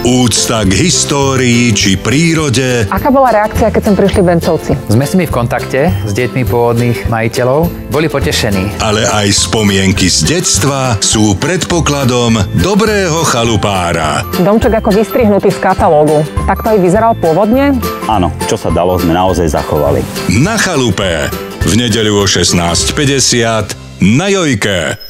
Úcta k histórii či prírode. Aká bola reakcia, keď sem prišli Bencovci? Sme s nimi v kontakte s deťmi pôvodných majiteľov. Boli potešení. Ale aj spomienky z detstva sú predpokladom dobrého chalupára. Domček ako vystrihnutý z katalógu. Tak to aj vyzeral pôvodne? Áno, čo sa dalo, sme naozaj zachovali. Na chalupe. V nedeľu o 16.50 na Jojke.